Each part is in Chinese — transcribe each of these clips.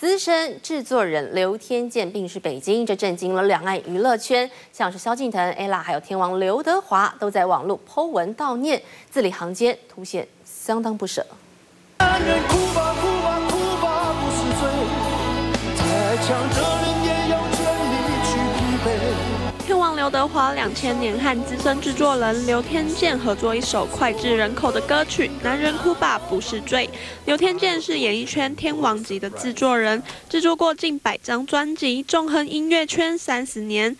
资深制作人刘天健病逝北京，这震惊了两岸娱乐圈。像是萧敬腾、ella，还有天王刘德华，都在网络剖文悼念，字里行间凸显相当不舍。男人哭吧哭吧哭吧不是罪。倔强的德华两千年和资深制作人刘天健合作一首脍炙人口的歌曲《男人哭吧不是罪》。刘天健是演艺圈天王级的制作人，制作过近百张专辑，纵横音乐圈三十年。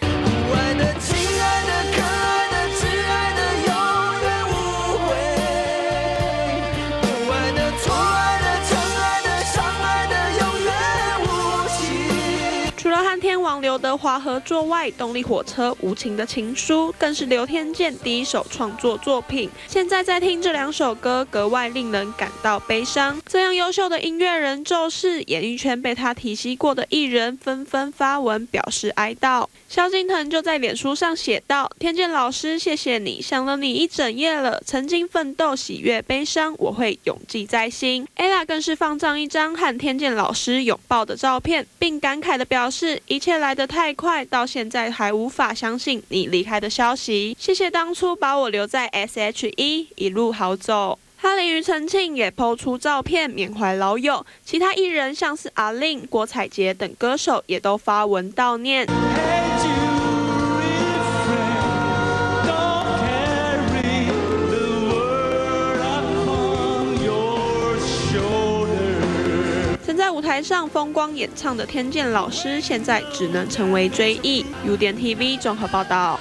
刘德华合作外，动力火车《无情的情书》更是刘天健第一首创作作品。现在在听这两首歌，格外令人感到悲伤。这样优秀的音乐人骤逝，演艺圈被他提携过的艺人纷纷发文表示哀悼。萧敬腾就在脸书上写道：“天健老师，谢谢你，想了你一整夜了。曾经奋斗、喜悦、悲伤，我会永记在心。” ella 更是放上一张和天健老师拥抱的照片，并感慨地表示：“一切来。”来得太快，到现在还无法相信你离开的消息。谢谢当初把我留在 S.H.E，一路好走。哈林庾澄庆也抛出照片缅怀老友，其他艺人像是阿令、郭采洁等歌手也都发文悼念。在舞台上风光演唱的天健老师，现在只能成为追忆。U 点 TV 综合报道。